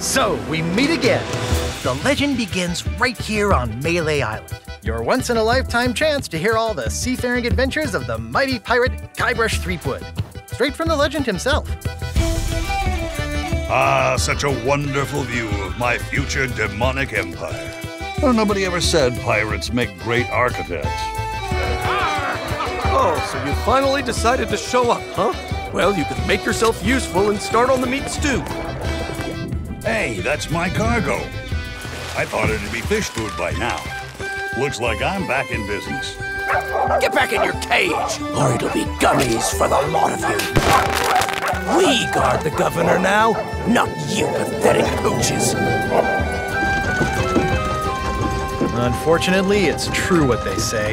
So, we meet again. The legend begins right here on Melee Island. Your once in a lifetime chance to hear all the seafaring adventures of the mighty pirate Guybrush Threepwood. Straight from the legend himself. Ah, such a wonderful view of my future demonic empire. Well, nobody ever said pirates make great architects. Oh, so you finally decided to show up, huh? Well, you can make yourself useful and start on the meat stew. Hey, that's my cargo. I thought it'd be fish food by now. Looks like I'm back in business. Get back in your cage, or it'll be gummies for the lot of you. We guard the governor now, not you pathetic pooches. Unfortunately, it's true what they say.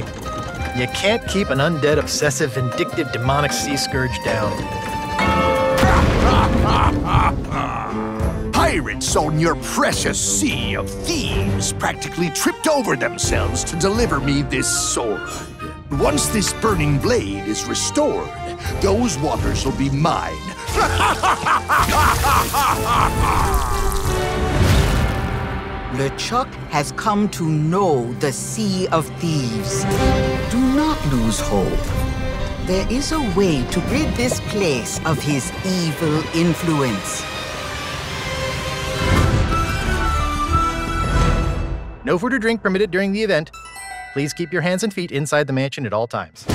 You can't keep an undead, obsessive, vindictive, demonic sea scourge down. Pirates on your precious sea of thieves practically tripped over themselves to deliver me this sword. Once this burning blade is restored, those waters will be mine. LeChuck has come to know the Sea of Thieves. Do not lose hope. There is a way to rid this place of his evil influence. No food or drink permitted during the event. Please keep your hands and feet inside the mansion at all times.